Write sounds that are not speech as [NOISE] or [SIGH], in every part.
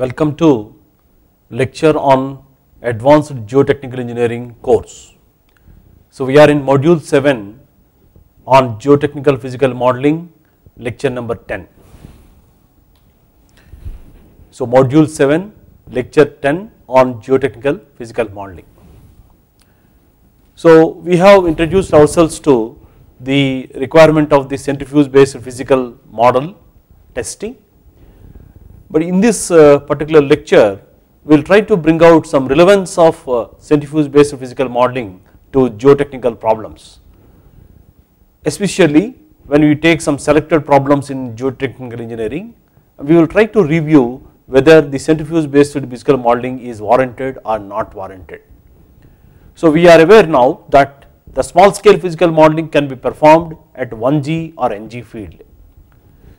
Welcome to lecture on advanced geotechnical engineering course. So we are in module 7 on geotechnical physical modeling lecture number 10. So module 7 lecture 10 on geotechnical physical modeling. So we have introduced ourselves to the requirement of the centrifuge based physical model testing but in this uh, particular lecture we will try to bring out some relevance of uh, centrifuge based physical modeling to geotechnical problems especially when we take some selected problems in geotechnical engineering we will try to review whether the centrifuge based physical modeling is warranted or not warranted. So we are aware now that the small scale physical modeling can be performed at 1G or NG field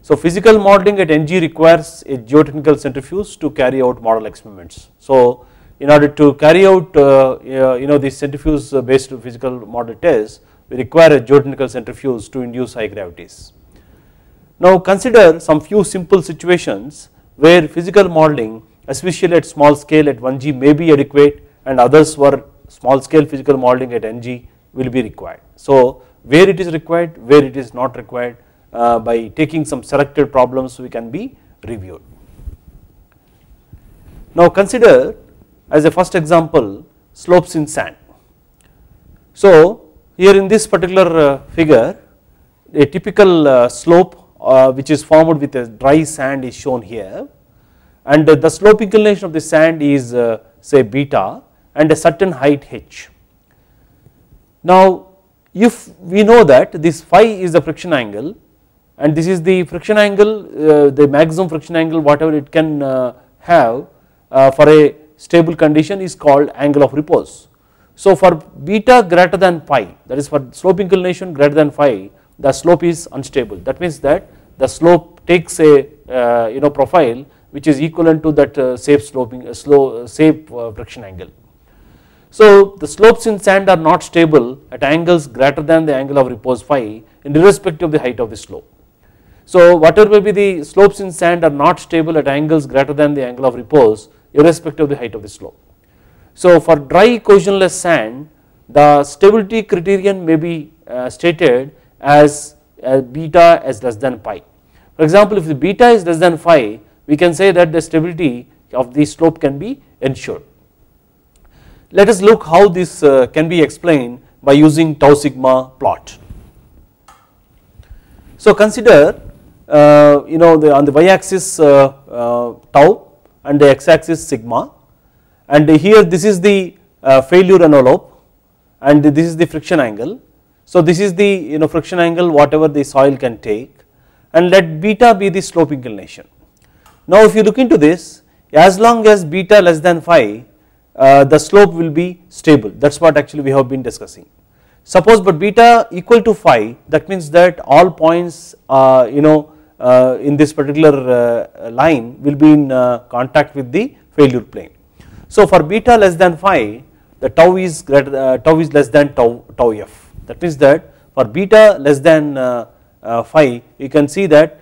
so physical modeling at NG requires a geotechnical centrifuge to carry out model experiments. So in order to carry out uh, you know the centrifuge based physical model test we require a geotechnical centrifuge to induce high gravities. Now consider some few simple situations where physical modeling especially at small scale at 1G may be adequate and others were small scale physical modeling at NG will be required. So where it is required, where it is not required uh, by taking some selected problems we can be reviewed. Now consider as a first example slopes in sand. So here in this particular uh, figure a typical uh, slope uh, which is formed with a dry sand is shown here and the slope inclination of the sand is say beta and a certain height h. Now if we know that this phi is the friction angle and this is the friction angle uh, the maximum friction angle whatever it can uh, have uh, for a stable condition is called angle of repose. So for beta greater than phi that is for slope inclination greater than phi the slope is unstable that means that the slope takes a uh, you know profile which is equivalent to that uh, safe sloping uh, slow safe friction angle. So the slopes in sand are not stable at angles greater than the angle of repose phi in irrespective of the height of the slope. So whatever may be the slopes in sand are not stable at angles greater than the angle of repose irrespective of the height of the slope. So for dry cohesionless sand the stability criterion may be uh, stated as uh, beta as less than phi. For example if the beta is less than phi we can say that the stability of the slope can be ensured. Let us look how this uh, can be explained by using tau sigma plot. So consider you know the on the y axis uh, uh, tau and the x axis sigma and here this is the failure envelope and this is the friction angle. So this is the you know friction angle whatever the soil can take and let beta be the slope inclination. Now if you look into this as long as beta less than phi uh, the slope will be stable that is what actually we have been discussing. Suppose but beta equal to phi that means that all points uh, you know uh, Uh, in this particular uh, line will be in uh, contact with the failure plane. So for beta less than phi the tau is greater uh, tau is less than tau tau f. That means that for beta less than uh, phi you can see that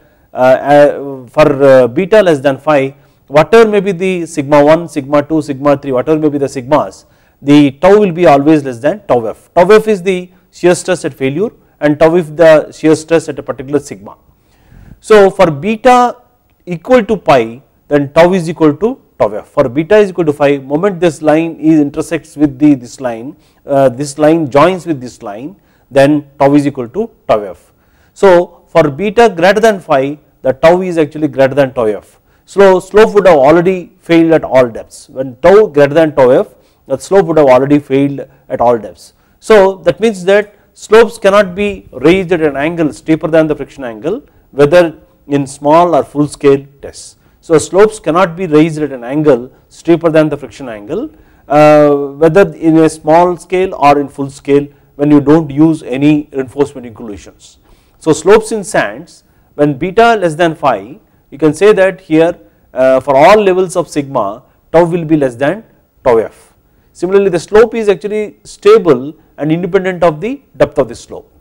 for beta less than phi whatever may be the sigma 1 sigma 2 sigma 3 whatever may be the sigmas the tau will be always less than tau f. Tau f is the shear stress at failure and tau if the shear stress at a particular sigma so for beta equal to phi then tau is equal to tau f for beta is equal to phi moment this line is intersects with the this line uh, this line joins with this line then tau is equal to tau f. So for beta greater than phi the tau is actually greater than tau f so slope would have already failed at all depths when tau greater than tau f the slope would have already failed at all depths. So that means that slopes cannot be raised at an angle steeper than the friction angle whether in small or full scale tests. So slopes cannot be raised at an angle steeper than the friction angle uh, whether in a small scale or in full scale when you do not use any reinforcement inclusions. So slopes in sands when beta less than phi you can say that here uh, for all levels of sigma tau will be less than tau f. Similarly the slope is actually stable and independent of the depth of the slope.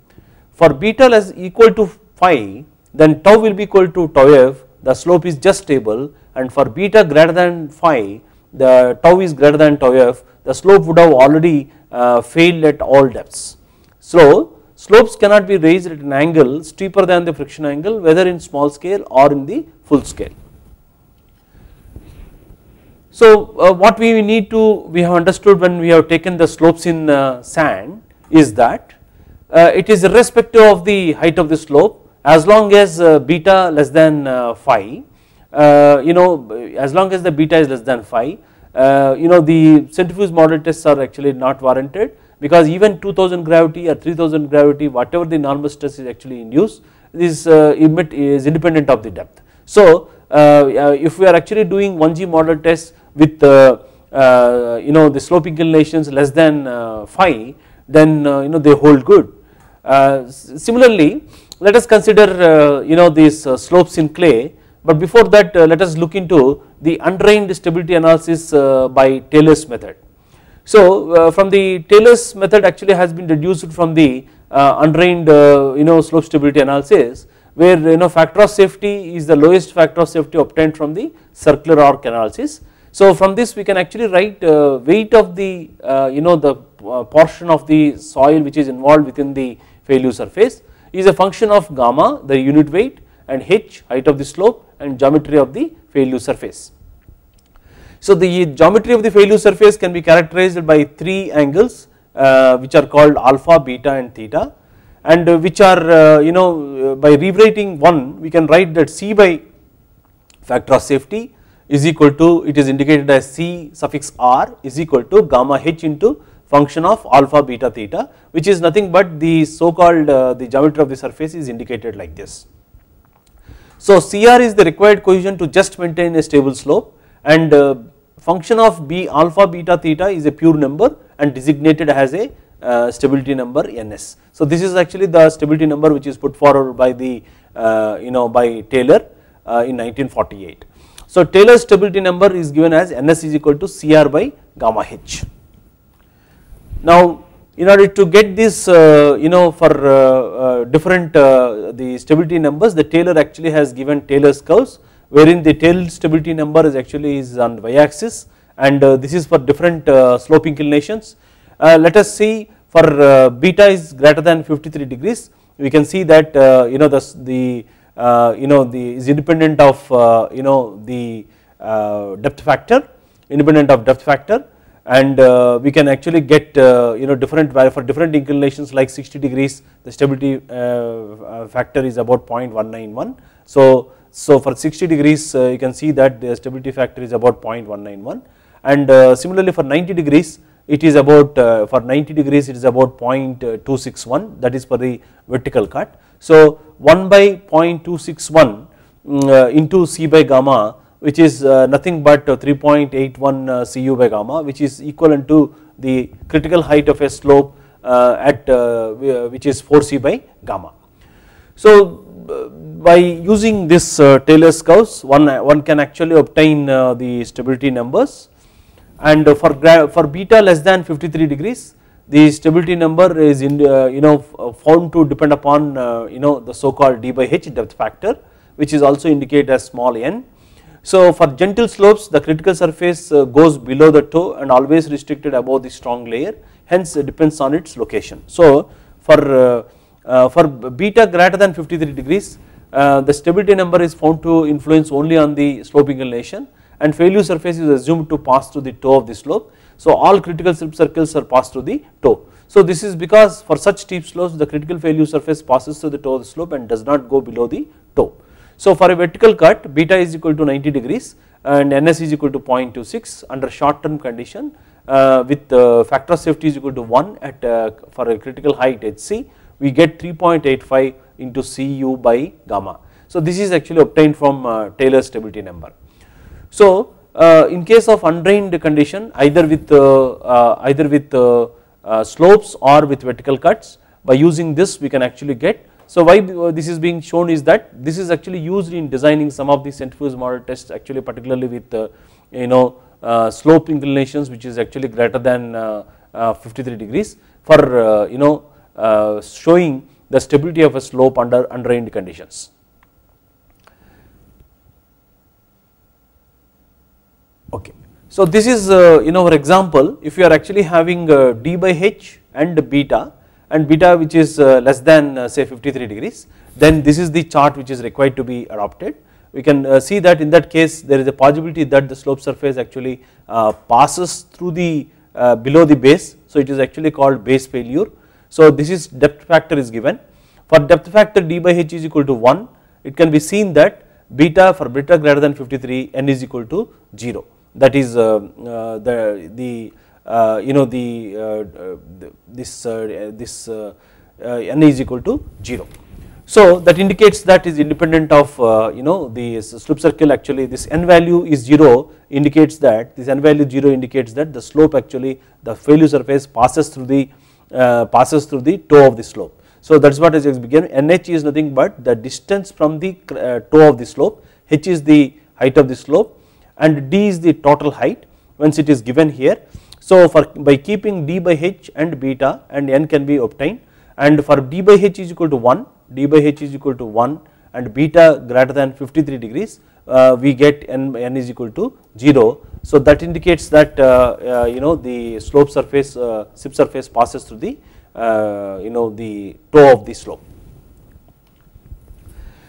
For beta less equal to phi then tau will be equal to tau f the slope is just stable and for beta greater than phi the tau is greater than tau f the slope would have already uh, failed at all depths. So slopes cannot be raised at an angle steeper than the friction angle whether in small scale or in the full scale. So uh, what we need to we have understood when we have taken the slopes in uh, sand is that uh, it is irrespective of the height of the slope as long as uh, beta less than uh, phi uh, you know as long as the beta is less than phi you know the centrifuge model tests are actually not warranted because even 2000 gravity or 3000 gravity whatever the normal stress is actually induced is emit is independent of the depth. So if we are actually doing 1G model tests with you know the slope inclinations less than phi then you know they hold good uh, similarly, let us consider uh, you know these uh, slopes in clay, but before that uh, let us look into the undrained stability analysis uh, by Taylor's method. So uh, from the Taylor's method actually has been reduced from the undrained you know slope stability analysis where you know factor of safety is the lowest factor of safety obtained from the circular arc analysis. So from this we can actually write weight of the you know the portion of the soil which is involved within the failure surface is a function of gamma the unit weight and h height of the slope and geometry of the failure surface. So the geometry of the failure surface can be characterized by three angles uh, which are called alpha, beta and theta and uh, which are uh, you know uh, by rewriting one we can write that C by factor of safety is equal to it is indicated as C suffix r is equal to gamma h into function of alpha beta theta which is nothing but the so called uh, the geometry of the surface is indicated like this. So CR is the required cohesion to just maintain a stable slope and uh, function of B alpha beta theta is a pure number and designated as a uh, stability number ns. So this is actually the stability number which is put forward by the uh, you know by Taylor uh, in 1948. So Taylor's stability number is given as ns is equal to CR by gamma h. Now in order to get this uh, you know for uh, uh, different uh, the stability numbers the Taylor actually has given Taylor's curves wherein the tail stability number is actually is on y axis and uh, this is for different uh, slope inclinations. let us see for beta is greater than 53 degrees we can see that you know the, the you know the is independent of you know the depth factor independent of depth factor and uh, we can actually get uh, you know different value for different inclinations like 60 degrees. The stability uh, uh factor is about 0.191 so so for 60 degrees uh, you can see that the stability factor is about 0.191 and uh, similarly for 90 degrees it is about for 90 degrees it is about 0.261 that is for the vertical cut. So 1 by 0.261 um, into c by gamma which is uh, nothing but uh, 3.81 uh, Cu by gamma which is equivalent to the critical height of a slope uh, at uh, which is 4C by gamma. So uh, by using this Taylor's curves one, one can actually obtain the stability numbers and for, for beta less than 53 degrees the stability number is in you know found to depend upon you know the so called d by h depth factor which is also indicated as small n so for gentle slopes the critical surface uh, goes below the toe and always restricted above the strong layer hence it depends on its location. So for, uh, uh, for beta greater than 53 degrees the stability number is found to influence only on the slope inclination and failure surface is assumed to pass through the toe of the slope. So all critical slip circles are passed through the toe. So this is because for such steep slopes the critical failure surface passes through the toe of the slope and does not go below the toe. So for a vertical cut beta is equal to 90 degrees and ns is equal to 0.26 under short term condition uh, with uh, factor of safety is equal to 1 at uh, for a critical height hc we get 3.85 into cu by gamma. So this is actually obtained from uh, Taylor's stability number. So uh, in case of undrained condition either with uh, either with slopes or with vertical cuts by using this we can actually get so why uh, this is being shown is that this is actually used in designing some of the centrifuge model tests actually particularly with uh, you know uh, slope inclinations which is actually greater than uh, uh, 53 degrees for uh, you know showing the stability of a slope under undrained conditions. Okay. So this is you know for example if you are actually having d by h and beta and beta which is uh, less than uh, say 53 degrees then this is the chart which is required to be adopted. We can uh, see that in that case there is a possibility that the slope surface actually passes through the below the base so it is actually called base failure. So this is depth factor is given for depth factor d by h is equal to 1 it can be seen that beta for beta greater than 53 n is equal to 0 that is uh, uh, the the Uh, you know the, uh, uh, the this this n is equal to 0. So that indicates that is independent of you know the slope circle actually this n value is 0 indicates that this n value 0 indicates that the slope actually the failure surface passes through the passes through the toe of the slope. So that is what is given NH is nothing but the distance from the toe of the slope, H is the height of the slope and d is the total height once it is given here. So for by keeping d by h and beta and n can be obtained and for d by h is equal to 1 d by h is equal to 1 and beta greater than 53 degrees uh, we get n, n is equal to 0. So that indicates that uh, uh, you know the slope surface uh, slip surface passes through the uh, you know the toe of the slope.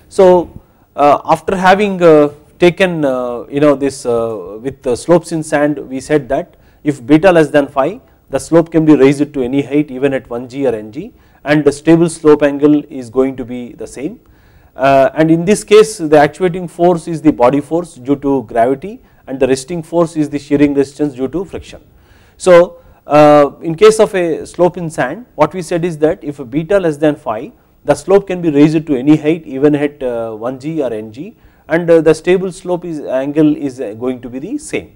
So uh, after having taken you know this with slopes in sand we said that if beta less than 5 the slope can be raised to any height even at 1g or ng and the stable slope angle is going to be the same uh, and in this case the actuating force is the body force due to gravity and the resting force is the shearing resistance due to friction. So uh, in case of a slope in sand what we said is that if beta less than 5 the slope can be raised to any height even at uh, 1g or ng and uh, the stable slope is angle is uh, going to be the same.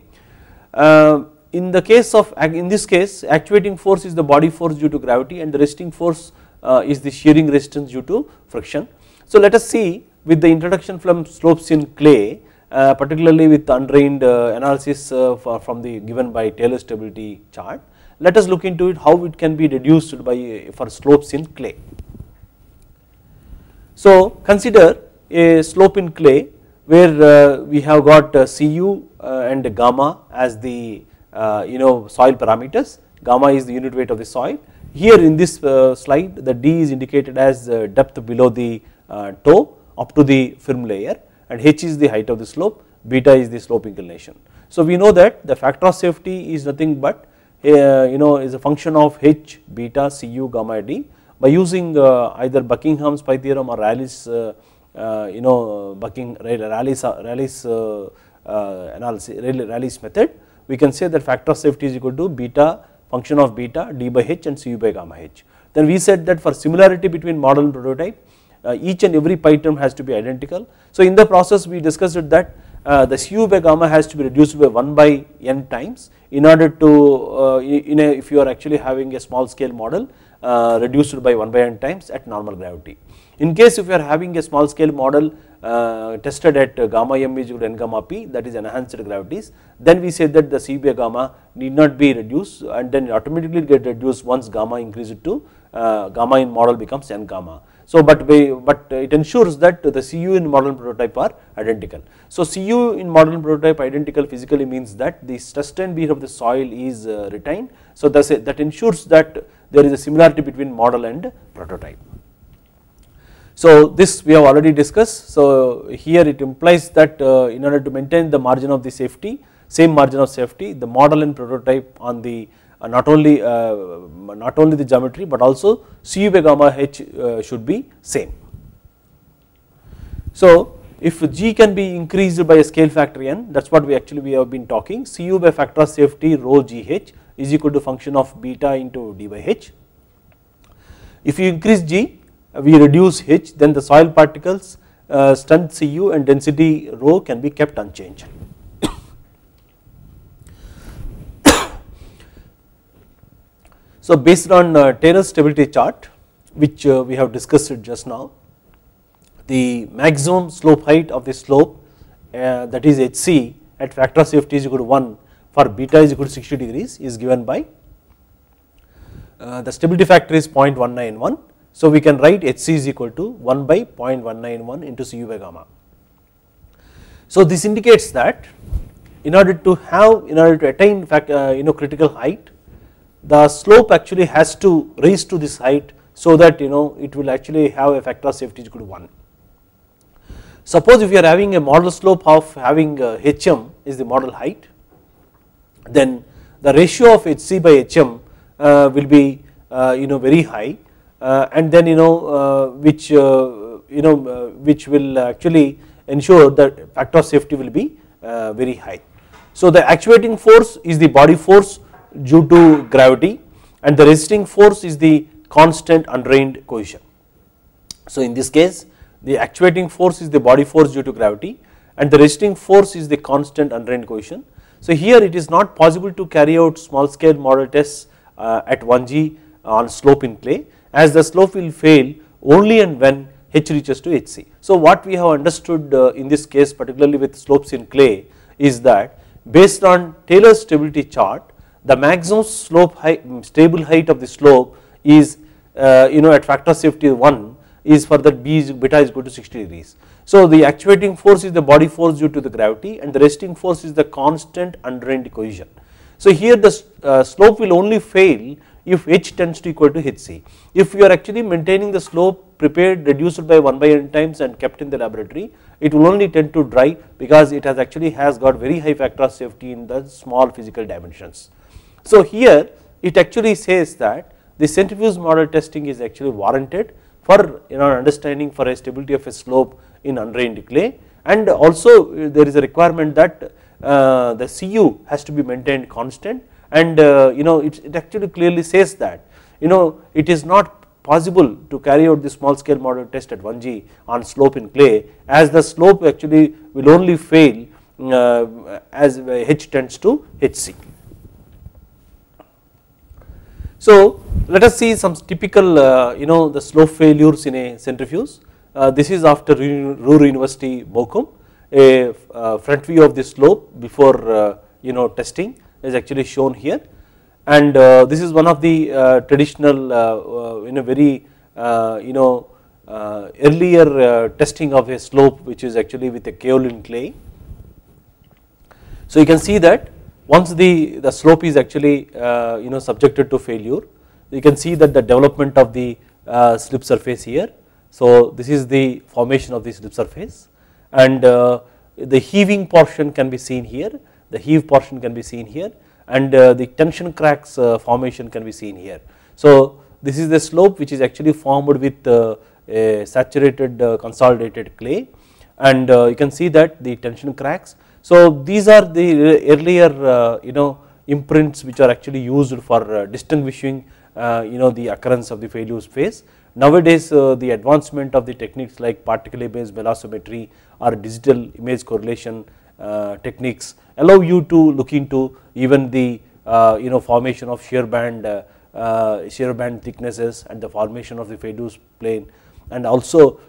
Uh, in the case of in this case actuating force is the body force due to gravity and the resting force is the shearing resistance due to friction. So let us see with the introduction from slopes in clay uh, particularly with undrained uh, analysis uh, from the given by Taylor stability chart. Let us look into it how it can be reduced by for slopes in clay. So consider a slope in clay where uh, we have got uh, Cu uh, and gamma as the Uh, you know soil parameters, gamma is the unit weight of the soil. Here in this uh, slide the D is indicated as uh, depth below the toe up to the film layer and H is the height of the slope, beta is the slope inclination. So we know that the factor of safety is nothing but you know is a function of H, beta, Cu, gamma, D by using either Buckingham's pi theorem or Rayleigh's uh, you know bucking Rayleigh's, Rayleigh's uh, uh, analysis Rayleigh's method we can say that factor of safety is equal to beta function of beta d by h and cu by gamma h. Then we said that for similarity between model and prototype each and every pi term has to be identical. So in the process we discussed that uh, the cu by gamma has to be reduced by 1 by n times in order to uh, in a, if you are actually having a small scale model uh, reduced by 1 by n times at normal gravity. In case if you are having a small scale model uh, tested at gamma m is equal to n gamma p that is enhanced gravities then we say that the C by gamma need not be reduced and then automatically get reduced once gamma increases to uh, gamma in model becomes n gamma. So but, we, but it ensures that the Cu in model prototype are identical. So Cu in model prototype identical physically means that the stress strain behavior of the soil is uh, retained. So that ensures that there is a similarity between model and prototype. So this we have already discussed. So here it implies that uh, in order to maintain the margin of the safety, same margin of safety, the model and prototype on the uh, not only uh, not only the geometry but also Cu by gamma h uh, should be same. So if G can be increased by a scale factor n that is what we actually we have been talking Cu by factor of safety rho GH is equal to function of beta into d by h. If you increase G we reduce H then the soil particles uh, strength Cu and density rho can be kept unchanged. [COUGHS] so based on uh, stability chart which uh, we have discussed just now the maximum slope height of the slope uh, that is HC at factor of safety is equal to 1 for beta is equal to 60 degrees is given by uh, the stability factor is 0.191 so we can write Hc is equal to 1 by 0.191 into Cu by gamma. So this indicates that in order to have in order to attain fact, uh, you know critical height the slope actually has to raise to this height so that you know it will actually have a factor of safety equal to 1. Suppose if you are having a model slope of having uh, hm is the model height then the ratio of hc by hm uh, will be uh, you know very high and then you know uh, which uh, you know which will actually ensure that factor of safety will be very high. So the actuating force is the body force due to gravity and the resisting force is the constant undrained cohesion. So in this case the actuating force is the body force due to gravity and the resisting force is the constant undrained cohesion. So here it is not possible to carry out small scale model tests uh, at 1G on slope in clay as the slope will fail only and when H reaches to HC. So what we have understood uh, in this case particularly with slopes in clay is that based on Taylor's stability chart the maximum slope height, stable height of the slope is uh, you know at factor safety 1 is for that b is beta is equal to 60 degrees. So the actuating force is the body force due to the gravity and the resting force is the constant undrained cohesion. So here the uh, slope will only fail if h tends to equal to hc. If you are actually maintaining the slope prepared reduced by 1 by n times and kept in the laboratory it will only tend to dry because it has actually has got very high factor of safety in the small physical dimensions. So here it actually says that the centrifuge model testing is actually warranted for you know understanding for a stability of a slope in undrained clay and also uh, there is a requirement that uh, the Cu has to be maintained constant and uh, you know it, it actually clearly says that you know it is not possible to carry out the small scale model test at 1G on slope in clay as the slope actually will only fail uh, as H tends to HC. So let us see some typical uh, you know the slope failures in a centrifuge. Uh, this is after Ruhr University Bochum a uh, front view of the slope before uh, you know testing is actually shown here and uh, this is one of the uh, traditional uh, uh in a very uh, you know uh, earlier testing of a slope which is actually with a kaolin clay. So you can see that once the, the slope is actually you know subjected to failure you can see that the development of the slip surface here. So this is the formation of the slip surface and the heaving portion can be seen here the heave portion can be seen here and uh, the tension cracks uh, formation can be seen here. So this is the slope which is actually formed with uh, a saturated consolidated clay and you can see that the tension cracks. So these are the earlier you know imprints which are actually used for distinguishing you know the occurrence of the failures phase. Nowadays the advancement of the techniques like particle based velocimetry or digital image correlation techniques allow you to look into even the uh, you know formation of shear band uh, shear band thicknesses and the formation of the failures plane and also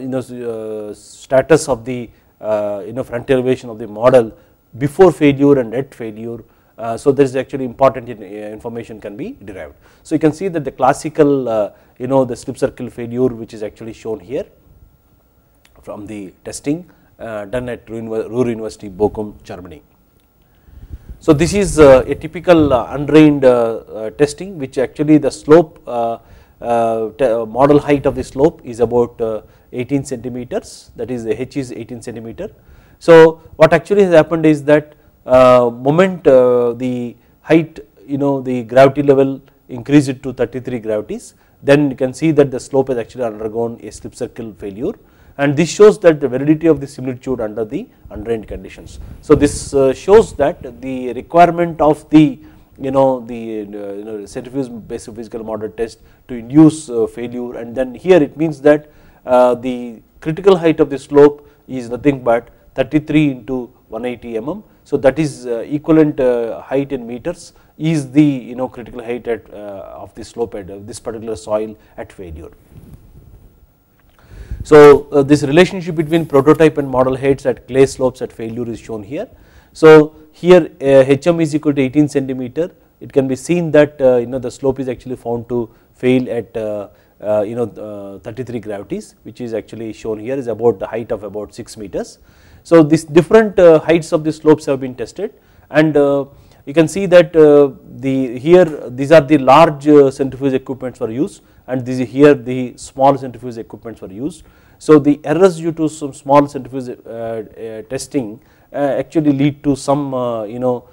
you know status of the you know front elevation of the model before failure and at failure uh, so there is actually important in, uh, information can be derived. So you can see that the classical uh, you know the slip circle failure which is actually shown here from the testing uh, Uh, done at Ruhr University Bochum Germany. So this is uh, a typical uh, undrained uh, uh, testing which actually the slope model height of the slope is about 18 centimeters that is the h is 18 centimeter. So what actually has happened is that moment the height you know the gravity level increased to 33 gravities then you can see that the slope has actually undergone a slip circle failure and this shows that the validity of the similitude under the undrained conditions. So this uh, shows that the requirement of the you know the uh, you know, centrifuge basic physical model test to induce uh, failure and then here it means that the critical height of the slope is nothing but 33 into 180 mm. So that is equivalent height in meters is the you know critical height at, of the slope at this particular soil at failure. So uh, this relationship between prototype and model heights at clay slopes at failure is shown here. So here uh, HM is equal to 18 centimeter it can be seen that uh, you know the slope is actually found to fail at uh, uh, you know uh, 33 gravities which is actually shown here is about the height of about 6 meters. So these different heights of the slopes have been tested and you can see that uh, the here these are the large uh, centrifuge equipments were used and this here the small centrifuge equipments were used. So the errors due to some small centrifuge uh, testing actually lead to some you know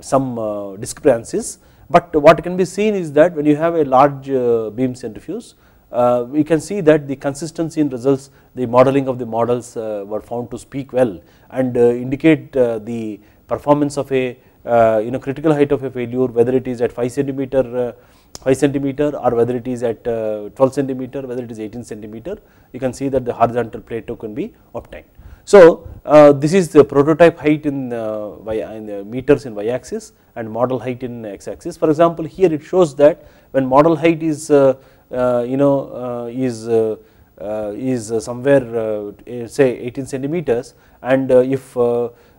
some discrepancies but what can be seen is that when you have a large beam centrifuge uh, we can see that the consistency in results the modeling of the models uh, were found to speak well and uh, indicate the performance of a you know critical height of a failure whether it is at 5 centimeter 5 centimeter or whether it is at 12 centimeter whether it is 18 centimeter you can see that the horizontal plateau can be obtained. So uh, this is the prototype height in, uh, in meters in y axis and model height in x axis. For example, here it shows that when model height is uh, uh, you know uh, is uh, is somewhere say 18 centimeters and if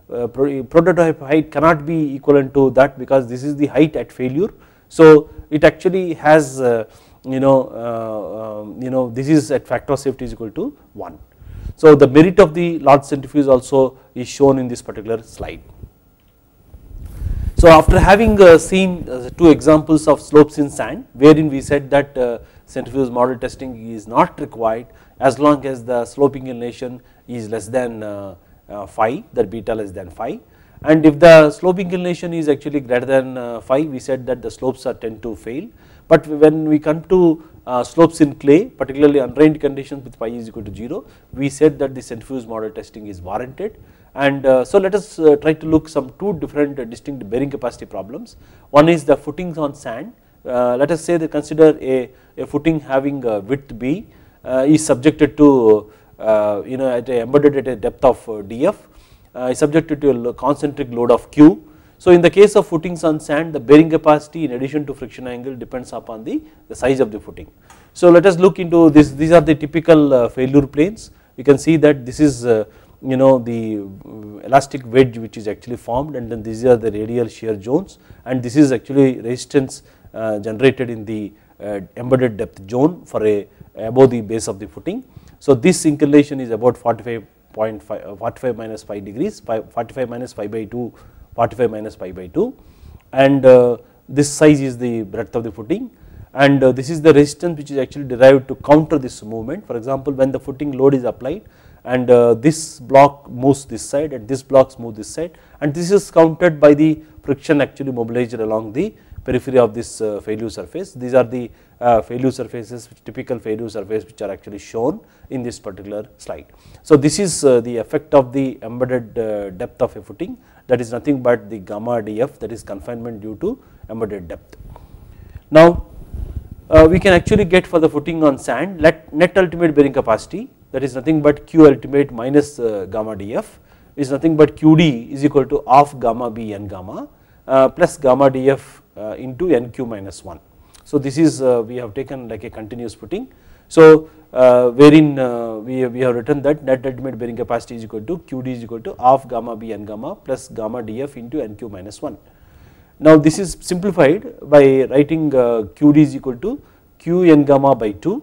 prototype height cannot be equivalent to that because this is the height at failure. So it actually has you know um, you know this is at factor of safety is equal to 1. So the merit of the large centrifuge also is shown in this particular slide. So after having uh, seen uh, two examples of slopes in sand wherein we said that uh, centrifuge model testing is not required as long as the sloping inclination is less than uh, uh, phi that beta less than phi. And if the sloping inclination is actually greater than uh, phi we said that the slopes are tend to fail. But when we come to slopes in clay particularly undrained conditions with phi is equal to 0 we said that the centrifuge model testing is warranted. And uh, so let us uh, try to look some two different uh, distinct bearing capacity problems. One is the footings on sand. Uh, let us say that consider a, a footing having a width b uh, is subjected to uh, Uh, you know at a embedded at a depth of uh, df uh, is subjected to a concentric load of q. So in the case of footings on sand the bearing capacity in addition to friction angle depends upon the, the size of the footing. So let us look into this these are the typical failure planes you can see that this is you know the elastic wedge which is actually formed and then these are the radial shear zones and this is actually resistance uh, generated in the uh, embedded depth zone for a above the base of the footing. So this inclination is about 45.5 uh, 45 minus 5 degrees 45 minus 5 by 2 45 minus 5 by 2 and this size is the breadth of the footing. And this is the resistance which is actually derived to counter this movement. For example when the footing load is applied and this block moves this side and this blocks move this side. And this is countered by the friction actually mobilized along the periphery of this uh, failure surface. These are the uh, failure surfaces typical failure surface which are actually shown in this particular slide. So this is uh, the effect of the embedded depth of a footing that is nothing but the gamma df that is confinement due to embedded depth. Now we can actually get for the footing on sand let net ultimate bearing capacity that is nothing but q ultimate minus gamma df is nothing but qd is equal to half gamma b n gamma plus gamma df Uh, into nq minus 1. So this is uh, we have taken like a continuous footing. So uh, wherein uh, we, we have written that net ultimate bearing capacity is equal to qd is equal to half gamma b n gamma plus gamma df into nq minus 1. Now this is simplified by writing qd is equal to q n gamma by 2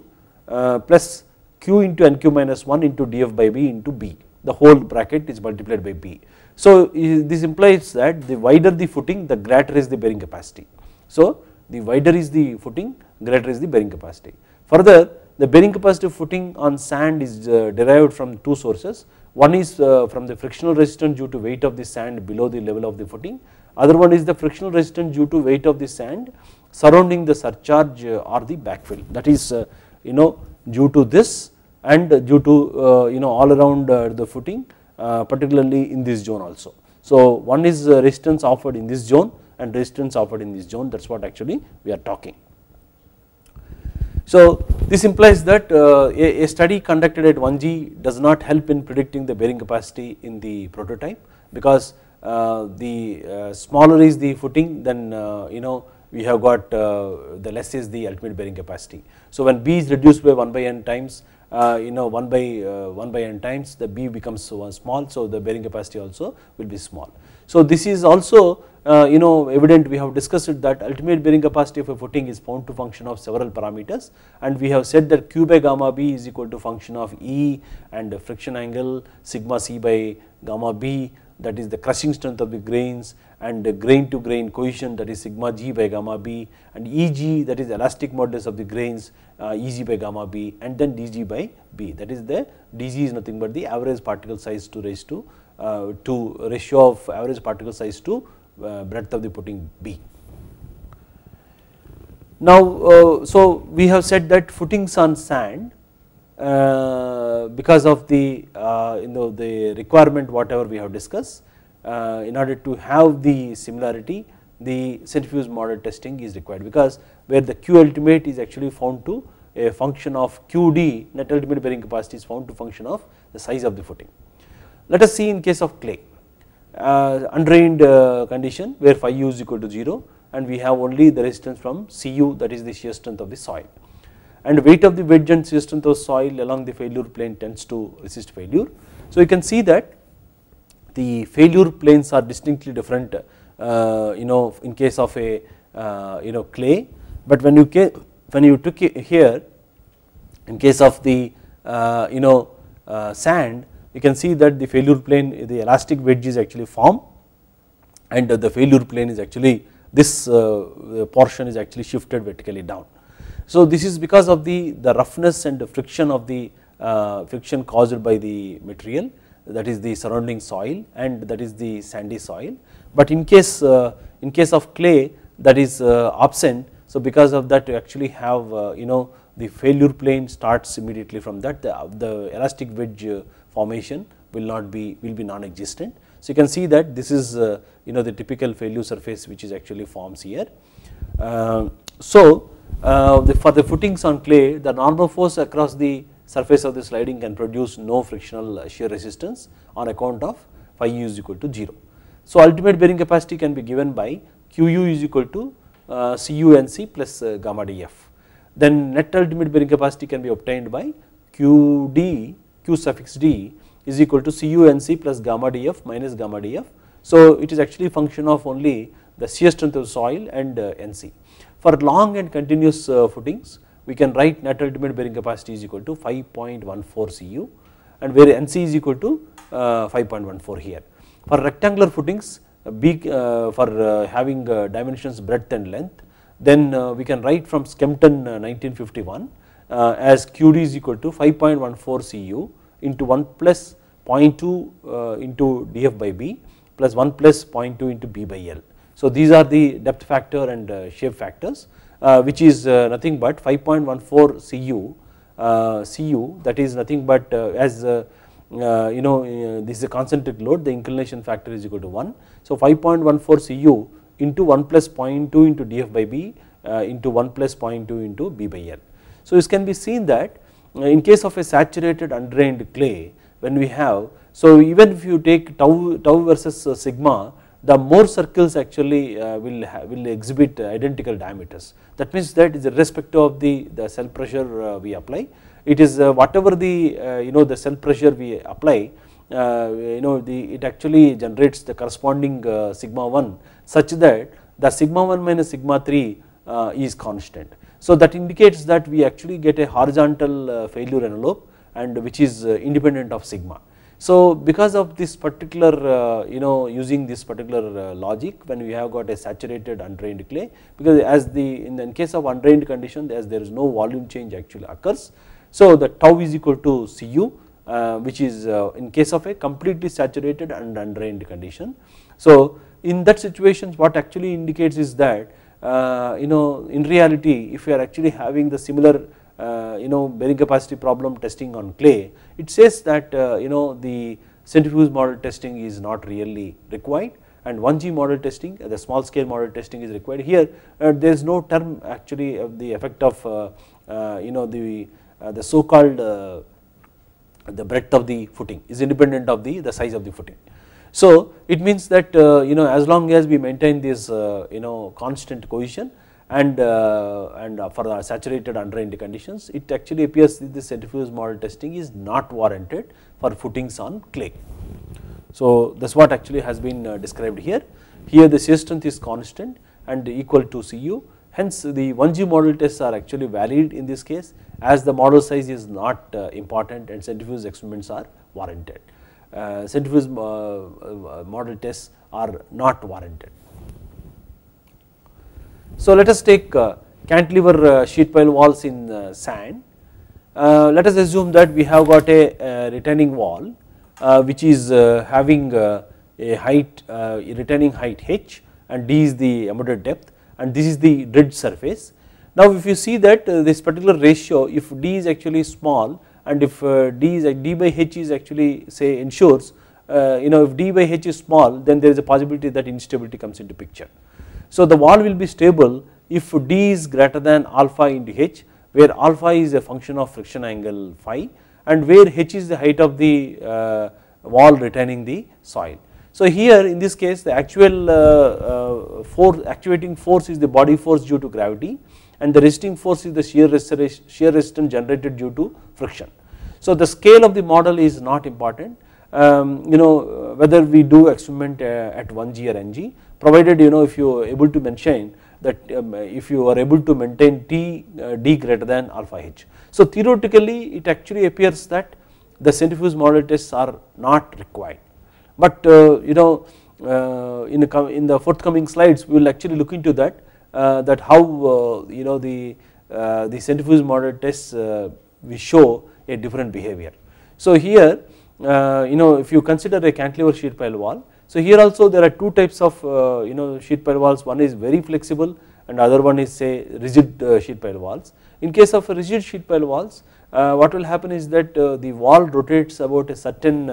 plus q into nq minus 1 into df by b into b the whole bracket is multiplied by b. So this implies that the wider the footing the greater is the bearing capacity. So the wider is the footing greater is the bearing capacity. Further the bearing capacity of footing on sand is uh, derived from two sources one is uh, from the frictional resistance due to weight of the sand below the level of the footing other one is the frictional resistance due to weight of the sand surrounding the surcharge uh, or the backfill that is you know due to this and due to you know all around the footing particularly in this zone also. So one is resistance offered in this zone and resistance offered in this zone that is what actually we are talking. So this implies that uh, a, a, study conducted at 1G does not help in predicting the bearing capacity in the prototype because uh, the uh, smaller is the footing then uh, you know we have got uh, the less is the ultimate bearing capacity. So when B is reduced by 1 by n times uh, you know 1 by uh, 1 by n times the b becomes one small so the bearing capacity also will be small. So this is also uh, you know evident we have discussed that ultimate bearing capacity of a footing is found to function of several parameters and we have said that q by gamma b is equal to function of E and the friction angle sigma c by gamma b that is the crushing strength of the grains and the grain to grain cohesion that is sigma g by gamma b and Eg that is elastic modulus of the grains Eg by gamma b and then dg by b that is the dg is nothing but the average particle size to raise to uh, to ratio of average particle size to uh, breadth of the footing b. Now, uh, so we have said that footings on sand uh, because of the uh, you know the requirement whatever we have discussed uh, in order to have the similarity the centrifuge model testing is required because where the q ultimate is actually found to a function of qd net ultimate bearing capacity is found to function of the size of the footing. Let us see in case of clay uh, undrained uh, condition where phi u is equal to 0 and we have only the resistance from Cu that is the shear strength of the soil and weight of the wedge and shear strength of soil along the failure plane tends to resist failure. So you can see that the failure planes are distinctly different uh, you know in case of a uh, you know clay but when you when you took here in case of the uh, you know uh, sand you can see that the failure plane the elastic wedge is actually formed and the failure plane is actually this uh, portion is actually shifted vertically down. So this is because of the, the roughness and the friction of the uh, friction caused by the material that is the surrounding soil and that is the sandy soil but in case uh, in case of clay that is uh, absent so because of that you actually have uh, you know the failure plane starts immediately from that the, the elastic wedge uh, formation will not be will be non-existent. So you can see that this is uh, you know the typical failure surface which is actually forms here. So the, for the footings on clay the normal force across the surface of the sliding can produce no frictional shear resistance on account of phi u is equal to 0. So ultimate bearing capacity can be given by Qu is equal to uh, CuNc plus uh, gamma df. Then net ultimate bearing capacity can be obtained by Qd q suffix d is equal to Cu Nc plus gamma df minus gamma df. So it is actually function of only the shear strength of soil and uh, Nc. For long and continuous uh, footings we can write net ultimate bearing capacity is equal to 5.14 Cu and where Nc is equal to uh, 5.14 here. For rectangular footings uh, big uh, for uh, having dimensions breadth and length then we can write from Skempton 1951 uh, as QD is equal to 5.14 Cu into 1 plus 0.2 uh, into df by b plus 1 plus 0.2 into b by l. So these are the depth factor and uh, shape factors which is nothing but 5.14 Cu Cu that is nothing but as uh, you know uh, this is a concentric load the inclination factor is equal to 1. So 5.14 Cu into 1 plus 0.2 into df by b uh, into 1 plus 0.2 into b by l. So this can be seen that uh, in case of a saturated undrained clay when we have so even if you take tau, tau versus uh, sigma the Mohr circles actually uh, will will exhibit identical diameters that means that is irrespective of the the cell pressure we apply it is uh, whatever the uh, you know the cell pressure we apply you know the it actually generates the corresponding sigma 1 such that the sigma 1 minus sigma 3 is constant so that indicates that we actually get a horizontal uh, failure envelope and which is uh, independent of sigma. So because of this particular uh, you know using this particular logic when we have got a saturated undrained clay because as the in the case of undrained condition as there is no volume change actually occurs. So the tau is equal to Cu uh, which is uh, in case of a completely saturated and undrained condition. So in that situation what actually indicates is that uh, you know in reality if you are actually having the similar uh, you know bearing capacity problem testing on clay it says that uh, you know the centrifuge model testing is not really required and 1G model testing the small scale model testing is required here there is no term actually of the effect of you know the the so called the breadth of the footing is independent of the the size of the footing. So it means that uh, you know as long as we maintain this uh, you know constant cohesion and, uh, and for the saturated undrained conditions it actually appears that the centrifuge model testing is not warranted for footings on clay. So that is what actually has been uh, described here. Here the shear strength is constant and equal to Cu hence the 1G model tests are actually valid in this case as the model size is not uh, important and centrifuge experiments are warranted. Uh, centrifuge uh, uh, model tests are not warranted. So let us take uh, cantilever sheet pile walls in sand. let us assume that we have got a retaining wall which is having a height retaining height h and d is the embedded depth and this is the dredge surface. Now if you see that this particular ratio if d is actually small and if uh, d is d by h is actually say ensures uh, you know if d by h is small then there is a possibility that instability comes into picture. So the wall will be stable if d is greater than alpha into h where alpha is a function of friction angle phi and where h is the height of the uh, wall retaining the soil. So here in this case the actual uh, uh, force actuating force is the body force due to gravity and the resisting force is the shear, shear resistance generated due to friction. So the scale of the model is not important um, you know whether we do experiment uh, at 1G or NG provided you know if you are able to mention that um, if you are able to maintain T uh, D greater than alpha H. So theoretically it actually appears that the centrifuge model tests are not required but uh, you know uh, in, in the forthcoming slides we will actually look into that uh, that how uh, you know the uh, the centrifuge model tests uh, we show a different behavior. So here you know if you consider a cantilever sheet pile wall so here also there are two types of you know sheet pile walls one is very flexible and other one is say rigid sheet pile walls. In case of rigid sheet pile walls what will happen is that the wall rotates about a certain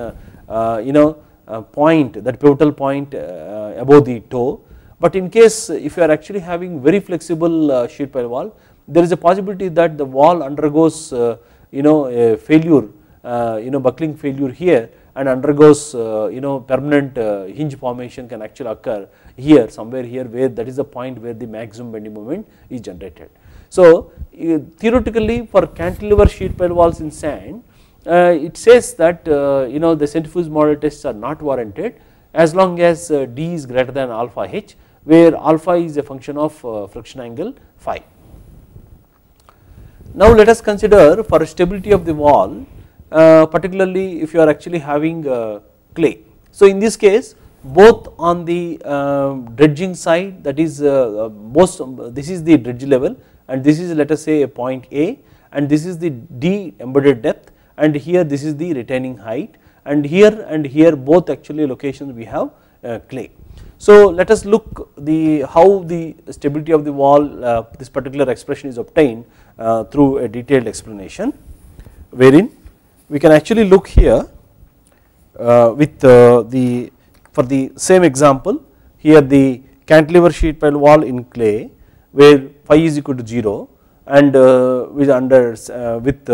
you know point that pivotal point above the toe but in case if you are actually having very flexible uh, sheet pile wall there is a possibility that the wall undergoes uh, you know a failure uh, you know buckling failure here and undergoes you know permanent hinge formation can actually occur here somewhere here where that is the point where the maximum bending moment is generated. So theoretically for cantilever sheet pile walls in sand uh, it says that uh, you know the centrifuge model tests are not warranted as long as uh, d is greater than alpha h where alpha is a function of uh, friction angle phi. Now let us consider for stability of the wall uh, particularly if you are actually having uh, clay. So in this case both on the um, dredging side that is most this is the dredge level and this is let us say a point A and this is the D embedded depth and here this is the retaining height and here and here both actually locations we have clay. So let us look the how the stability of the wall uh, this particular expression is obtained uh, through a detailed explanation wherein we can actually look here uh, with uh, the for the same example here the cantilever sheet pile wall in clay where phi is equal to 0 and uh, with under uh, with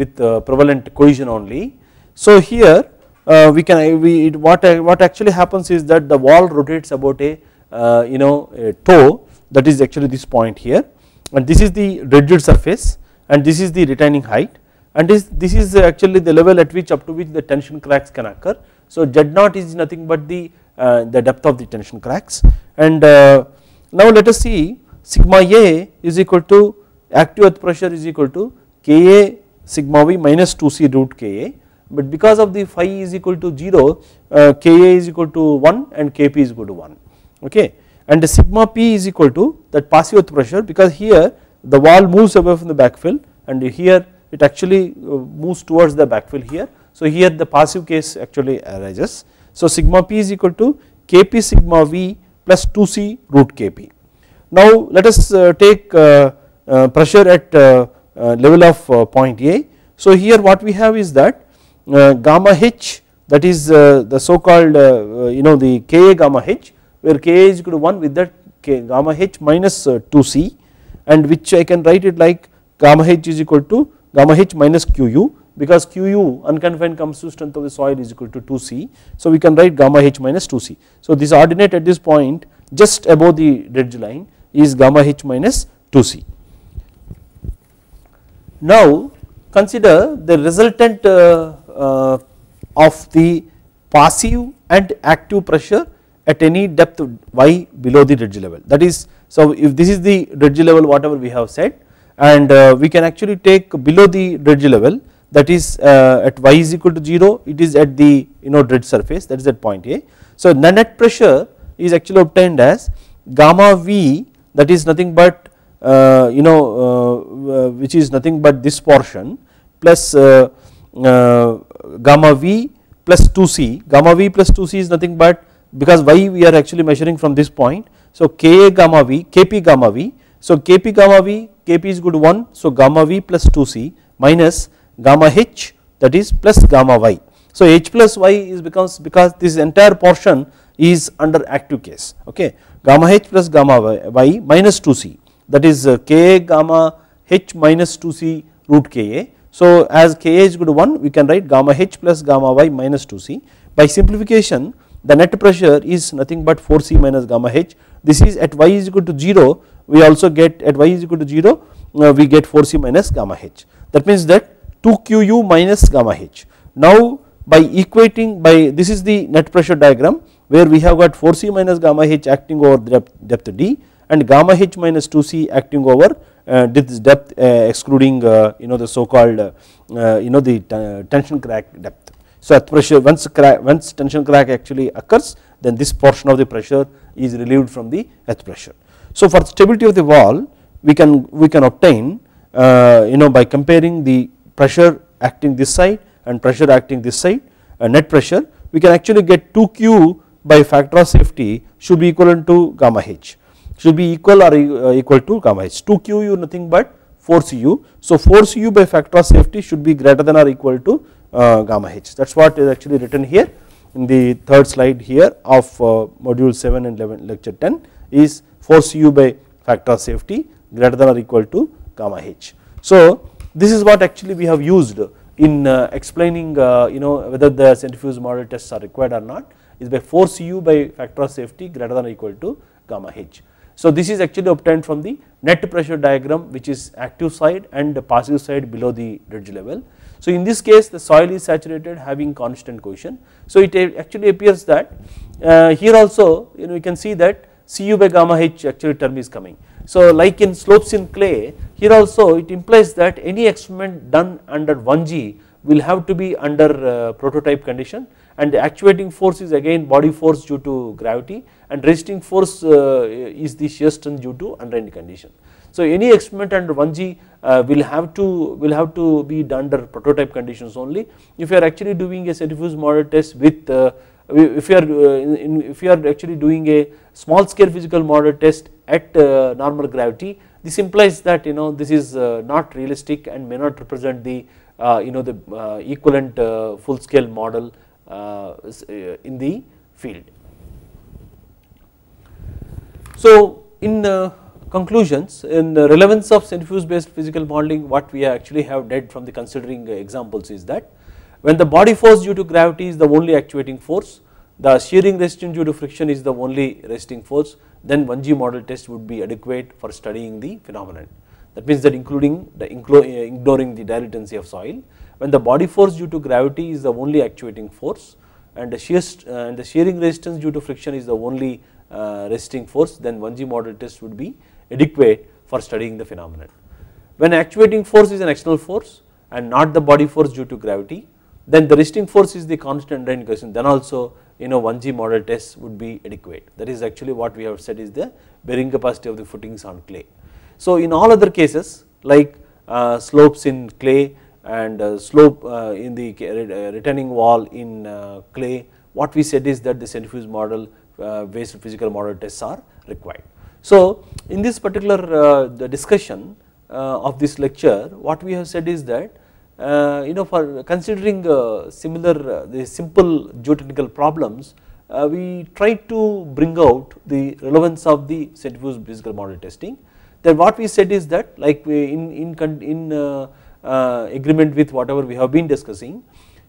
with prevalent cohesion only. So here uh, we can we it, what what actually happens is that the wall rotates about a uh, you know a toe that is actually this point here and this is the rigid surface and this is the retaining height and this this is actually the level at which up to which the tension cracks can occur. So Z naught is nothing but the uh, the depth of the tension cracks and uh, now let us see sigma a is equal to active earth pressure is equal to Ka sigma v minus 2c root Ka. But because of the phi is equal to 0 uh, Ka is equal to 1 and Kp is equal to 1 okay? And the sigma p is equal to that passive earth pressure because here the wall moves away from the backfill and here it actually uh, moves towards the backfill here. So here the passive case actually arises. So sigma p is equal to Kp sigma v plus 2c root Kp. Now let us uh, take uh, pressure at uh, uh, level of point A so here what we have is that uh, gamma h that is uh, the so called uh, you know the Ka gamma h where Ka is equal to 1 with that K gamma h minus 2c and which I can write it like gamma h is equal to gamma h minus Qu because Qu unconfined compressive strength of the soil is equal to 2c so we can write gamma h minus 2c. So this ordinate at this point just above the dredge line is gamma h minus 2c. Now consider the resultant uh, uh, of the passive and active pressure at any depth y below the dredge level that is so if this is the dredge level whatever we have said and uh, we can actually take below the dredge level that is at y is equal to 0 it is at the you know dredge surface that is at point A. So the net pressure is actually obtained as gamma v that is nothing but you know which is nothing but this portion plus gamma v plus 2c gamma v plus 2c is nothing but because y we are actually measuring from this point. So ka gamma v kp gamma v. So kp gamma v kp is to 1 so gamma v plus 2c minus gamma h that is plus gamma y. So h plus y is becomes because this entire portion is under active case. Okay. Gamma h plus gamma y minus 2c that is uh, Ka gamma h minus 2c root Ka. So as Ka is equal to 1 we can write gamma h plus gamma y minus 2c by simplification the net pressure is nothing but 4c minus gamma h this is at y is equal to 0 we also get at y is equal to 0 uh, we get 4c minus gamma h that means that 2qu minus gamma h. Now by equating by this is the net pressure diagram where we have got 4c minus gamma h acting over depth, depth d and gamma h minus 2c acting over uh, this depth uh, excluding uh, you know the so called you know the tension crack depth. So at pressure once crack once tension crack actually occurs then this portion of the pressure is relieved from the earth pressure. So for stability of the wall we can we can obtain uh, you know by comparing the pressure acting this side and pressure acting this side uh, net pressure we can actually get 2q by factor of safety should be equivalent to gamma h should be equal or uh, equal to gamma h 2QU nothing but 4 cu. So 4 cu by factor of safety should be greater than or equal to uh, gamma h that is what is actually written here in the third slide here of uh, module 7 and 11 lecture 10 is 4 cu by factor of safety greater than or equal to gamma h. So this is what actually we have used in uh, explaining uh, you know whether the centrifuge model tests are required or not is by 4 cu by factor of safety greater than or equal to gamma h. So this is actually obtained from the net pressure diagram which is active side and the passive side below the dredge level. So in this case the soil is saturated having constant cohesion. So it actually appears that uh, here also you know you can see that Cu by gamma h actually term is coming. So like in slopes in clay here also it implies that any experiment done under 1G will have to be under uh, prototype condition and the actuating force is again body force due to gravity and resisting force uh, is the shear strength due to undrained condition. So any experiment under 1G uh, will have to will have to be done under prototype conditions only. If you are actually doing a centrifuge model test with uh, if you are uh, in, if you are actually doing a small scale physical model test at uh, normal gravity this implies that you know this is uh, not realistic and may not represent the you know the equivalent full scale model Uh, uh, in the field. So in uh, conclusions in the relevance of centrifuge based physical modeling what we actually have did from the considering examples is that when the body force due to gravity is the only actuating force, the shearing resistance due to friction is the only resisting force, then 1G model test would be adequate for studying the phenomenon. That means that including the ignoring the dilatancy of soil. When the body force due to gravity is the only actuating force and the shear uh, and the shearing resistance due to friction is the only uh, resisting force, then 1G model test would be adequate for studying the phenomenon. When actuating force is an external force and not the body force due to gravity, then the resisting force is the constant drain coefficient then also you know 1G model test would be adequate that is actually what we have said is the bearing capacity of the footings on clay. So in all other cases like uh, slopes in clay and uh, slope uh, in the uh, retaining wall in clay what we said is that the centrifuge model based physical model tests are required. So in this particular discussion of this lecture what we have said is that uh, you know for considering uh, similar uh, the simple geotechnical problems we try to bring out the relevance of the centrifuge physical model testing then what we said is that like in in in agreement with whatever we have been discussing.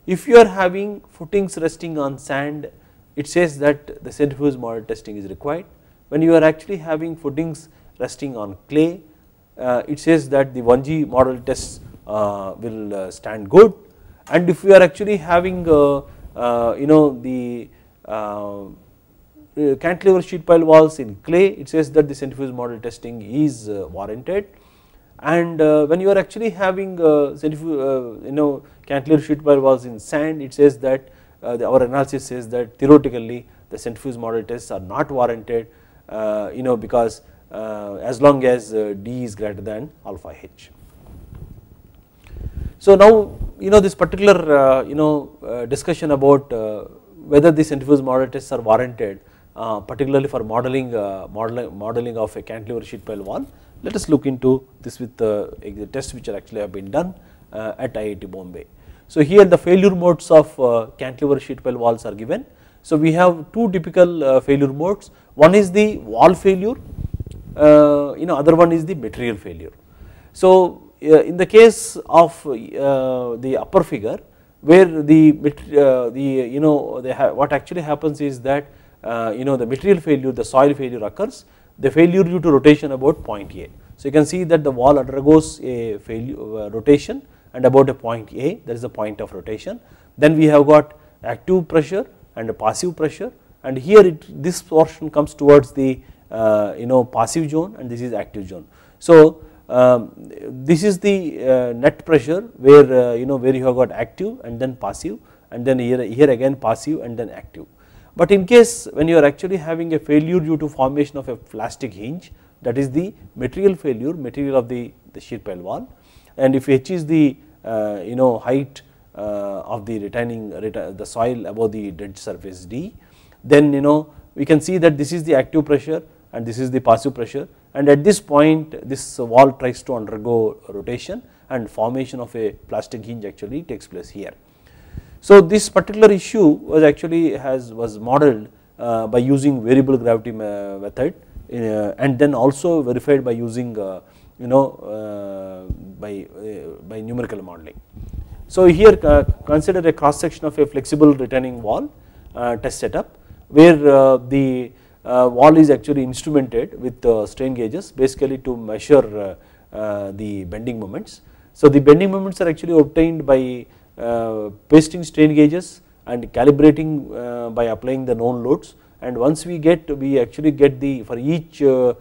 If you are having footings resting on sand it says that the centrifuge model testing is required. When you are actually having footings resting on clay uh, it says that the 1G model tests uh, will uh, stand good. And if we are actually having you know the cantilever sheet pile walls in clay it says that the centrifuge model testing is warranted and uh, when you are actually having uh, centrifuge uh, you know cantilever sheet pile walls in sand it says that the, our analysis says that theoretically the centrifuge model tests are not warranted you know because uh, as long as uh, d is greater than alpha h. So now you know this particular uh, you know discussion about whether the centrifuge model tests are warranted particularly for modeling modeling, modeling of a cantilever sheet pile wall let us look into this with the, tests which are actually have been done at IIT Bombay. So here the failure modes of cantilever sheet pile walls are given. So we have two typical failure modes one is the wall failure uh, you know other one is the material failure. So uh, in the case of uh, the upper figure where the the you know what actually happens is that you know the material failure the soil failure occurs the failure due to rotation about point A. So you can see that the wall undergoes a failure rotation and about a point A that is the point of rotation then we have got active pressure and a passive pressure and here it, this portion comes towards the uh, you know passive zone and this is active zone. So um, this is the uh, net pressure where uh, you know where you have got active and then passive and then here, here again passive and then active. But in case when you are actually having a failure due to formation of a plastic hinge that is the material failure material of the, the sheet pile wall and if H is the uh, you know height uh, of the retaining the soil above the dead surface D then you know we can see that this is the active pressure and this is the passive pressure and at this point this wall tries to undergo rotation and formation of a plastic hinge actually takes place here. So this particular issue was actually has was modeled uh, by using variable gravity method uh, and then also verified by using uh, you know uh, by uh, by numerical modeling. So here uh, consider a cross section of a flexible retaining wall test setup where the wall is actually instrumented with strain gauges basically to measure the bending moments. So the bending moments are actually obtained by pasting strain gauges and calibrating by applying the known loads and once we get we actually get the for each uh,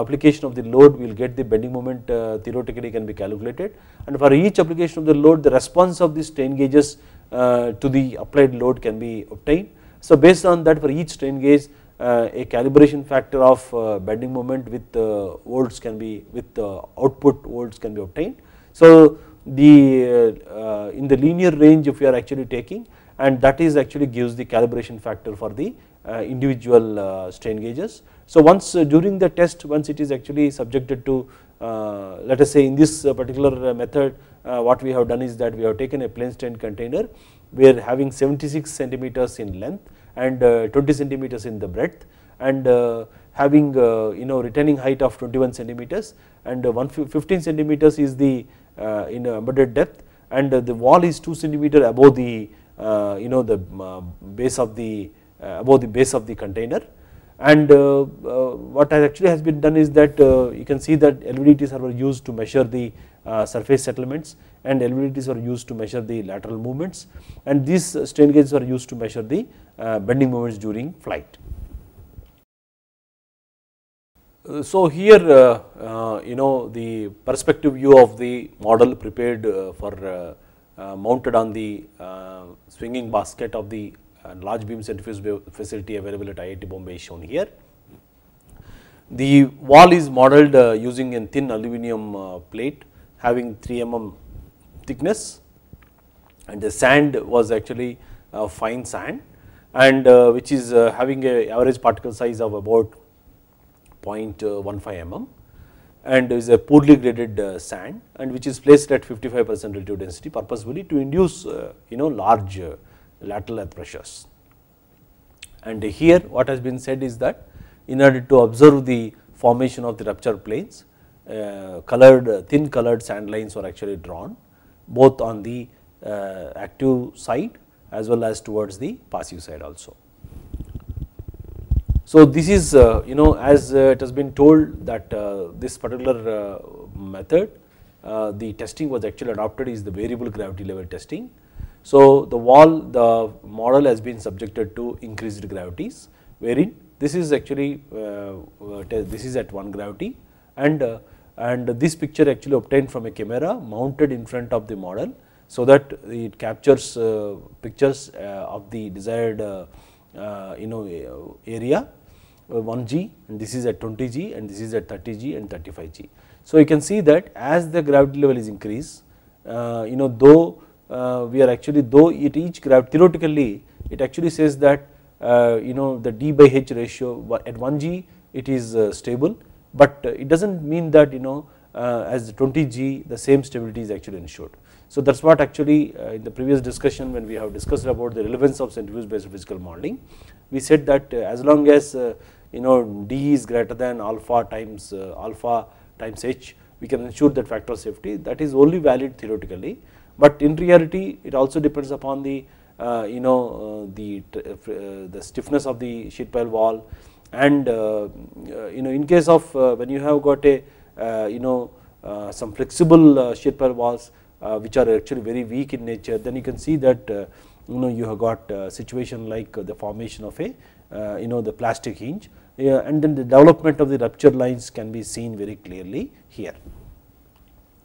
application of the load we will get the bending moment uh, theoretically can be calculated and for each application of the load the response of the strain gauges uh, to the applied load can be obtained. So based on that for each strain gauge uh, a calibration factor of uh, bending moment with uh, volts can be with the output volts can be obtained. So the uh, in the linear range if you are actually taking and that is actually gives the calibration factor for the uh, individual uh, strain gauges. So once during the test once it is actually subjected to let us say in this particular method what we have done is that we have taken a plane strain container we are having 76 centimeters in length and uh, 20 centimeters in the breadth and uh, having uh, you know retaining height of 21 centimeters and 15 centimeters is the in a embedded depth and the wall is 2 centimeter above the you know the base of the above the base of the container and uh, uh, what actually has been done is that uh, you can see that LVDTs are used to measure the surface settlements and LVDTs are used to measure the lateral movements and these strain gauges are used to measure the bending moments during flight. So here you know the perspective view of the model prepared for mounted on the swinging basket of the large beam centrifuge facility available at IIT Bombay is shown here. The wall is modeled uh, using a thin aluminum uh, plate having 3 mm thickness and the sand was actually uh, fine sand and uh, which is uh, having a average particle size of about 0.15 mm and is a poorly graded uh, sand and which is placed at 55 percent relative density purposefully to induce you know large lateral earth pressures. And here what has been said is that in order to observe the formation of the rupture planes, uh, colored uh, thin colored sand lines were actually drawn both on the uh, active side as well as towards the passive side also. So this is uh, you know as uh, it has been told that uh, this particular uh, method uh, the testing was actually adopted is the variable gravity level testing. So the wall the model has been subjected to increased gravities wherein this is actually uh, this is at 1 gravity and and this picture actually obtained from a camera mounted in front of the model so that it captures pictures of the desired uh, Uh, you know uh, area uh, 1 g and this is at 20 g and this is at 30 g and 35 g. So you can see that as the gravity level is increased uh, you know though uh, we are actually though it each gravity theoretically it actually says that you know the d by h ratio at 1 g it is stable but it does not mean that you know as 20 g the same stability is actually ensured. So that is what actually uh, in the previous discussion when we have discussed about the relevance of centrifuge based physical modeling, we said that uh, as long as uh, you know d is greater than alpha times alpha times h, we can ensure that factor of safety. That is only valid theoretically, but in reality it also depends upon the uh, you know uh, the uh, the stiffness of the sheet pile wall. And you know in case of when you have got a you know some flexible sheet pile walls uh, Uh, which are actually very weak in nature then you can see that uh, you know you have got a situation like uh, the formation of a uh, you know the plastic hinge and then the development of the rupture lines can be seen very clearly here.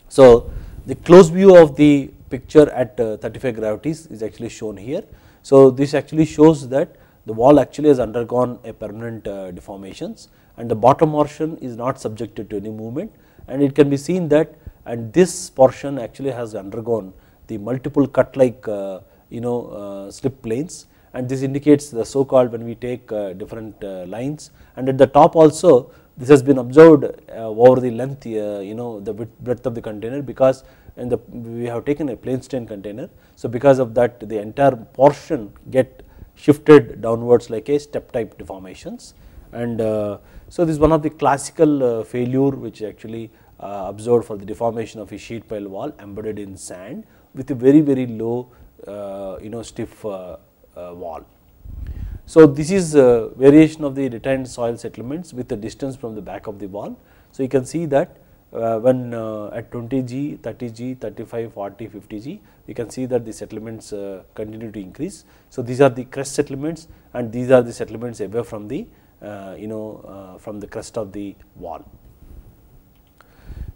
So the close view of the picture at 35 gravities is actually shown here. So this actually shows that the wall actually has undergone a permanent deformations and the bottom portion is not subjected to any movement and it can be seen that and this portion actually has undergone the multiple cut like uh, you know uh, slip planes. And this indicates the so called when we take uh, different lines. And at the top also this has been observed over the length you know the breadth of the container because and the we have taken a plane strain container. So because of that the entire portion get shifted downwards like a step type deformations. And uh, so this is one of the classical uh, failure which actually uh, observed for the deformation of a sheet pile wall embedded in sand with a very very low uh, you know stiff uh, wall. So this is variation of the retained soil settlements with the distance from the back of the wall. So you can see that uh, when uh, at 20 g, 30 g, 35, 40, 50 g, you can see that the settlements uh, continue to increase. So these are the crest settlements and these are the settlements away from the you know from the crest of the wall.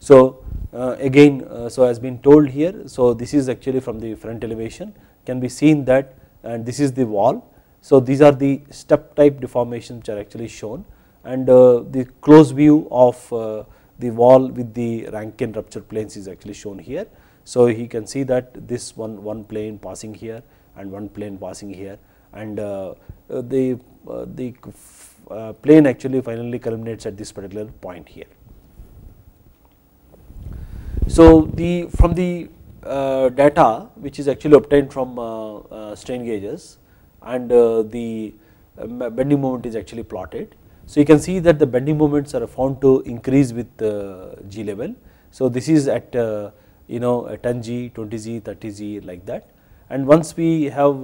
So uh, again uh, so has been told here so this is actually from the front elevation can be seen that and this is the wall so these are the step type deformations which are actually shown and uh, the close view of uh, the wall with the Rankine rupture planes is actually shown here. So he can see that this one one plane passing here and one plane passing here and uh, uh, the the plane actually finally culminates at this particular point here. So the from the uh, data which is actually obtained from uh, uh, strain gauges and uh, the uh, bending moment is actually plotted. So you can see that the bending moments are found to increase with G level. So this is at you know 10 G, 20 G, 30 G like that and once we have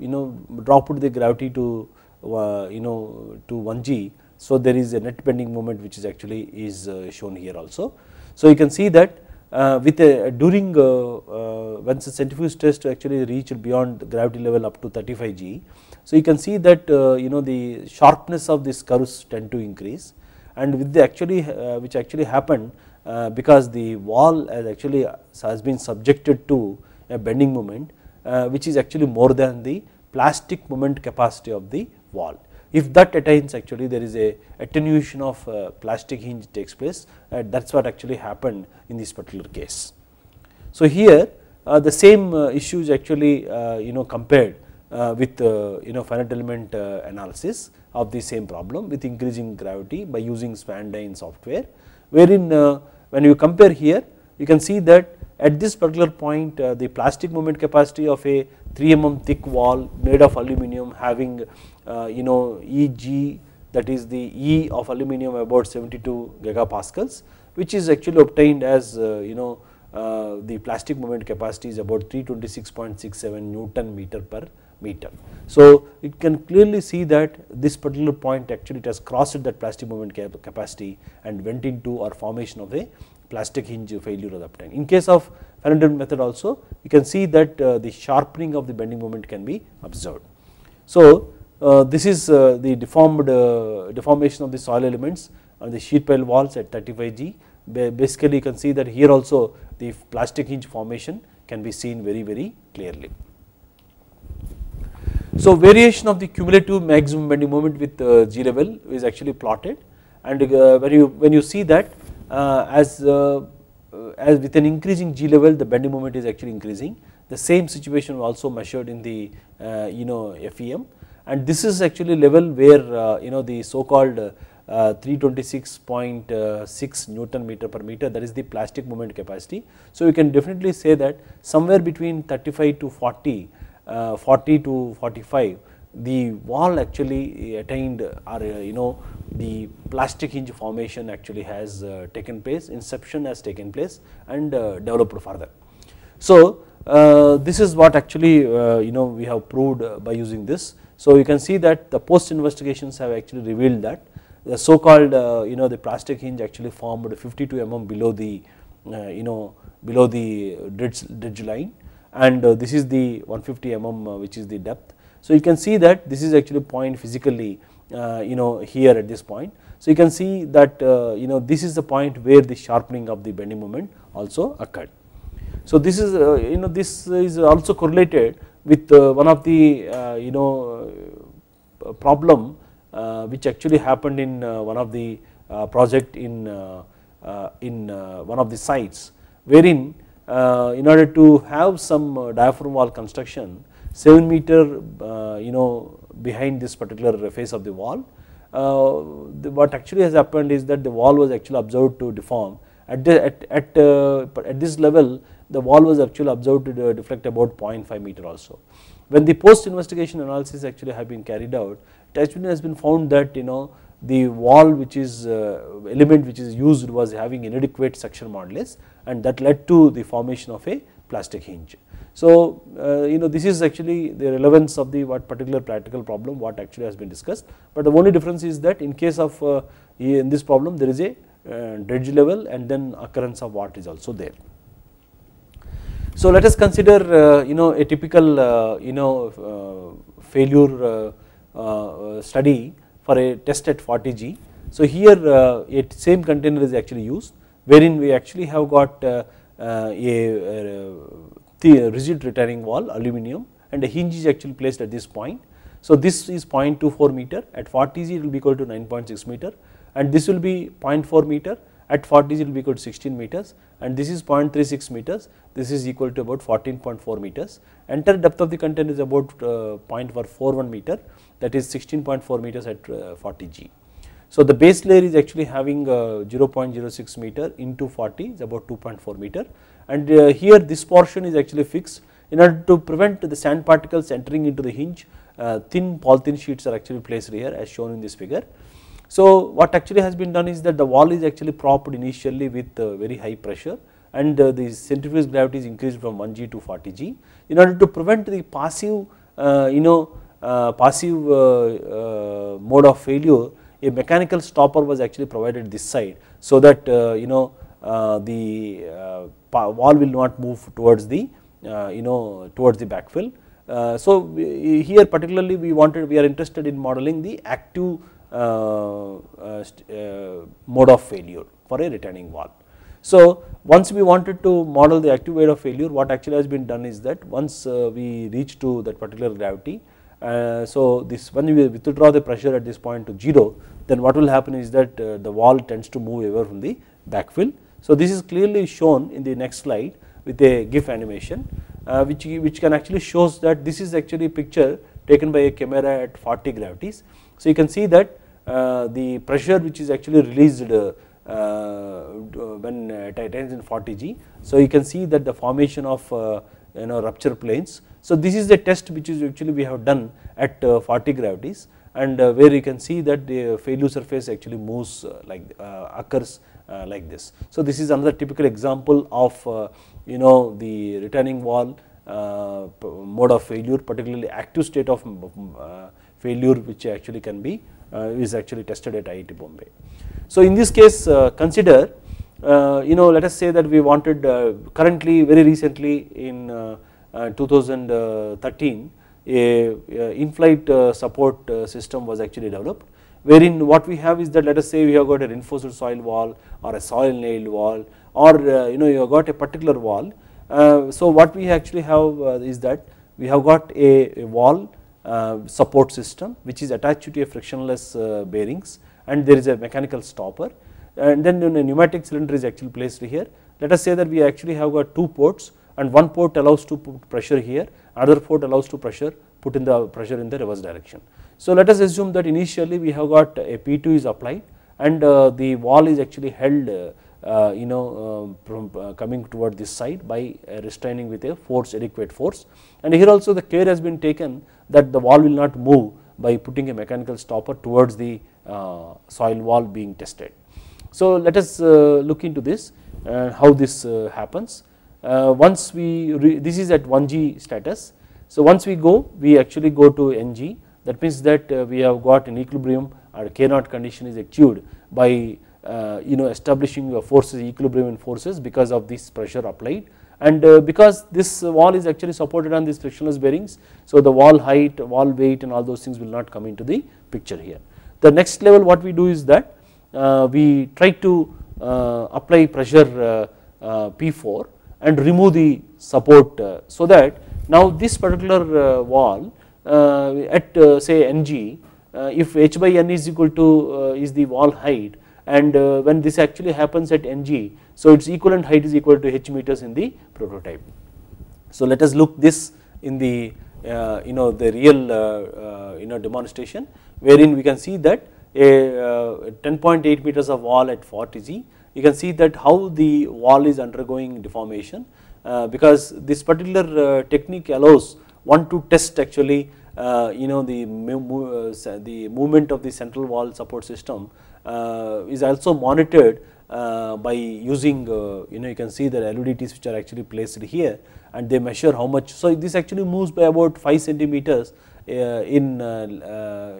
you know dropped the gravity to you know to 1 G. So there is a net bending moment which is actually is shown here also. So you can see that Uh, with a uh, during uh, uh, once the centrifuge test actually reached beyond gravity level up to 35 g. So you can see that uh, you know the sharpness of these curves tend to increase and with the actually which actually happened because the wall has actually has been subjected to a bending moment which is actually more than the plastic moment capacity of the wall. If that attains actually there is a attenuation of uh, plastic hinge takes place uh, that is what actually happened in this particular case. So here uh, the same uh, issues actually uh, you know compared uh, with you know finite element analysis of the same problem with increasing gravity by using Swan software wherein when you compare here you can see that at this particular point the plastic moment capacity of a 3 mm thick wall made of aluminum having uh, you know Eg that is the E of aluminum about 72 gigapascals which is actually obtained as uh, you know uh, the plastic moment capacity is about 326.67 Newton meter per meter. So it can clearly see that this particular point actually it has crossed that plastic moment capacity and went into or formation of a plastic hinge failure the uptime. In case of finite element method also you can see that uh, the sharpening of the bending moment can be observed. So uh, this is uh, the deformed uh, deformation of the soil elements on the sheet pile walls at 35 G basically you can see that here also the plastic hinge formation can be seen very very clearly. So variation of the cumulative maximum bending moment with uh, G level is actually plotted and uh, when you when you see that uh, as with an increasing G level the bending moment is actually increasing the same situation also measured in the you know FEM and this is actually level where you know the so called uh, 326.6 Newton meter per meter that is the plastic moment capacity. So you can definitely say that somewhere between 35 to 40, uh, 40 to 45 the wall actually attained or uh, you know the plastic hinge formation actually has uh, taken place, inception has taken place and uh, developed further. So this is what actually you know we have proved by using this. So you can see that the post investigations have actually revealed that the so called uh, you know the plastic hinge actually formed 52 mm below the uh, you know below the dredge line and uh, this is the 150 mm which is the depth. So you can see that this is actually point physically uh, you know here at this point. So you can see that uh, you know this is the point where the sharpening of the bending moment also occurred. So this is uh, you know this is also correlated with one of the you know problem uh, which actually happened in uh, one of the uh, project in in one of the sites wherein in order to have some diaphragm wall construction 7 meter uh, you know behind this particular face of the wall uh, the, what actually has happened is that the wall was actually observed to deform at the, at at, uh, at this level the wall was actually observed to deflect about 0.5 meter also. When the post investigation analysis actually have been carried out it has been found that you know the wall which is uh, element which is used was having inadequate section modulus and that led to the formation of a plastic hinge. So uh, you know this is actually the relevance of the what particular practical problem what actually has been discussed but the only difference is that in case of uh, in this problem there is a uh, dredge level and then occurrence of what is also there. So let us consider uh, you know a typical uh, you know failure uh, study for a test at 40 G. So here a same container is actually used wherein we actually have got a, a rigid retaining wall aluminum and a hinge is actually placed at this point. So this is 0.24 meter. At 40 G it will be equal to 9.6 meter. And this will be 0.4 meter. At 40 G it will be equal to 16 meters. And this is 0.36 meters. This is equal to about 14.4 meters. Enter depth of the container is about uh, 0.41 meter. That is 16.4 meters at uh, 40 G. So the base layer is actually having uh, 0.06 meter into 40 is about 2.4 meter and uh, here this portion is actually fixed in order to prevent the sand particles entering into the hinge thin polythene sheets are actually placed here as shown in this figure. So what actually has been done is that the wall is actually propped initially with very high pressure and the centrifugal gravity is increased from 1 g to 40 g in order to prevent the passive you know uh, passive uh, uh, mode of failure a mechanical stopper was actually provided this side so that you know Uh, the uh, wall will not move towards the uh, you know towards the backfill. so we, here particularly we wanted we are interested in modeling the active mode of failure for a retaining wall. So once we wanted to model the active mode of failure what actually has been done is that once we reach to that particular gravity uh, so this when we withdraw the pressure at this point to 0 then what will happen is that uh, the wall tends to move away from the backfill. So this is clearly shown in the next slide with a GIF animation uh, which, which can actually shows that this is actually a picture taken by a camera at 40 gravities. So you can see that uh, the pressure which is actually released uh, uh, when attains in 40 G. So you can see that the formation of you know rupture planes so this is the test which is actually we have done at uh, 40 gravities and uh, where you can see that the failure surface actually moves uh, like occurs Uh, like this. So this is another typical example of uh, you know the retaining wall uh, mode of failure particularly active state of uh, failure which actually can be uh, is actually tested at IIT Bombay. So in this case uh, consider you know let us say that we wanted currently very recently in 2013 a, a in-flight support system was actually developed wherein what we have is that let us say we have got a reinforced soil wall or a soil nailed wall or uh, you know you have got a particular wall. Uh, so what we actually have uh, is that we have got a, a wall support system which is attached to a frictionless bearings and there is a mechanical stopper and then a pneumatic cylinder is actually placed here. Let us say that we actually have got two ports and one port allows to put pressure here, another port allows to pressure put in the pressure in the reverse direction. So let us assume that initially we have got a P2 is applied and uh, the wall is actually held uh, uh, you know uh, from coming toward this side by restraining with a force adequate force. And here also the care has been taken that the wall will not move by putting a mechanical stopper towards the soil wall being tested. So let us look into this and how this happens. Once we this is at 1G status. So once we go we actually go to NG that means that uh, we have got an equilibrium or K naught condition is achieved by uh, you know establishing your forces equilibrium in forces because of this pressure applied and uh, because this wall is actually supported on these frictionless bearings so the wall height wall weight and all those things will not come into the picture here. The next level what we do is that we try to apply pressure uh, P4 and remove the support so that now this particular wall at uh, say ng uh, if h by n is equal to is the wall height and when this actually happens at ng so its equivalent height is equal to h meters in the prototype. So let us look this in the you know the real you know demonstration wherein we can see that a 10.8 meters of wall at 40 G you can see that how the wall is undergoing deformation uh, because this particular uh, technique allows want to test actually uh, you know the uh, the movement of the central wall support system uh, is also monitored uh, by using uh, you know you can see the LVDTs which are actually placed here and they measure how much. So this actually moves by about 5 centimeters uh, in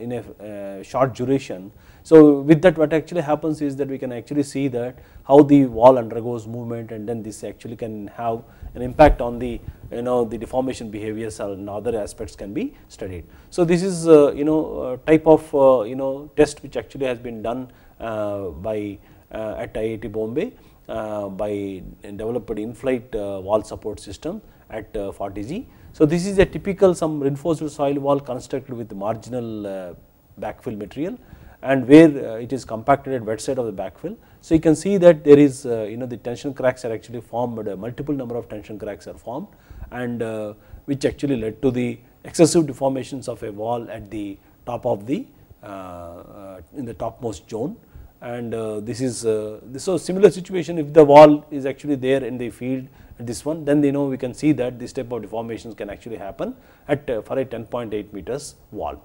in a short duration. So with that what actually happens is that we can actually see that how the wall undergoes movement and then this actually can have an impact on the you know the deformation behaviors and other aspects can be studied. So this is uh, you know type of uh, you know test which actually has been done uh, by at IIT Bombay by developed in-flight wall support system at 40G. So this is a typical some reinforced soil wall constructed with marginal backfill material and where uh, it is compacted at wet side of the backfill. So you can see that there is uh, you know the tension cracks are actually formed, uh, multiple number of tension cracks are formed and which actually led to the excessive deformations of a wall at the top of the in the topmost zone and uh, this is uh, this so similar situation if the wall is actually there in the field this one then you know we can see that this type of deformations can actually happen at uh, for a 10.8 meters wall.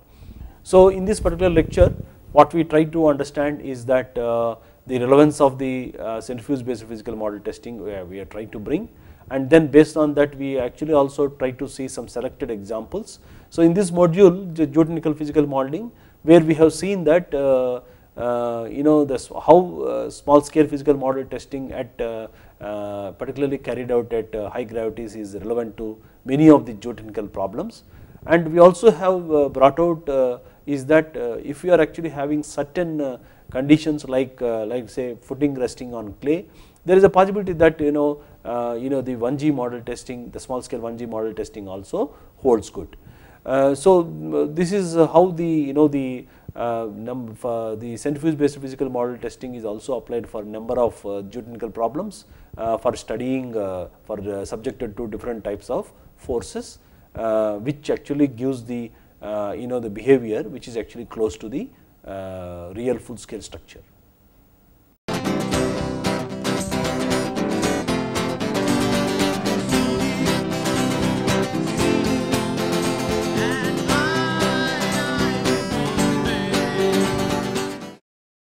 So in this particular lecture what we try to understand is that uh, the relevance of the uh, centrifuge based physical model testing we are trying to bring and then based on that we actually also try to see some selected examples. So in this module geotechnical physical modeling where we have seen that uh, uh, you know this how uh, small scale physical model testing at uh, uh particularly carried out at high gravities is relevant to many of the geotechnical problems and we also have brought out is that uh, if you are actually having certain uh, conditions like uh, like say footing resting on clay there is a possibility that you know you know the 1G model testing the small scale 1G model testing also holds good. so this is how the you know the uh, the centrifuge based physical model testing is also applied for number of uh, geotechnical problems uh, for studying for subjected to different types of forces which actually gives the uh, you know the behavior which is actually close to the uh, real full scale structure.